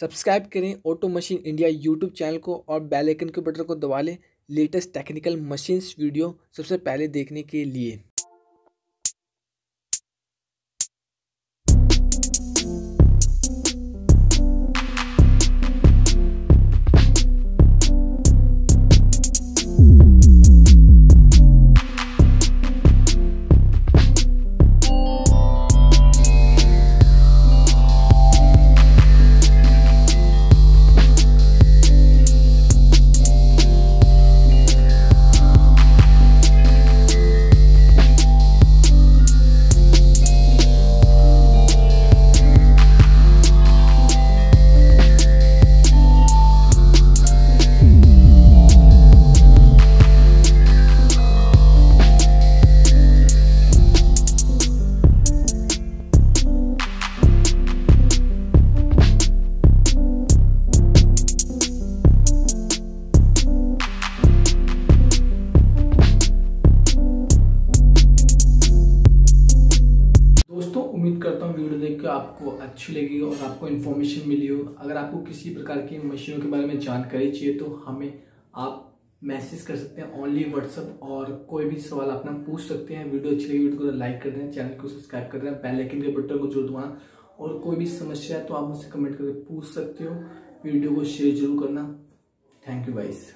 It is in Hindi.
सब्सक्राइब करें auto machine India YouTube channel को और बेल आइकन के बटन को दबा लें। लेटेस्ट टेक्निकल मशीन्स वीडियो सबसे पहले देखने के लिए। उम्मीद करता हूँ वीडियो देख के आपको अच्छी लगी और आपको इन्फॉर्मेशन मिली हो। अगर आपको किसी प्रकार की मशीनों के बारे में जानकारी चाहिए तो हमें आप मैसेज कर सकते हैं ओनली व्हाट्सअप और कोई भी सवाल अपना पूछ सकते हैं। वीडियो अच्छी लगी वीडियो को लाइक कर दें चैनल को सब्सक्राइब कर दें बेल आइकन के बटन को जोड़ दबाना। और कोई भी समस्या है तो आप मुझसे कमेंट करके पूछ सकते हो। वीडियो को शेयर ज़रूर करना। Thank you guys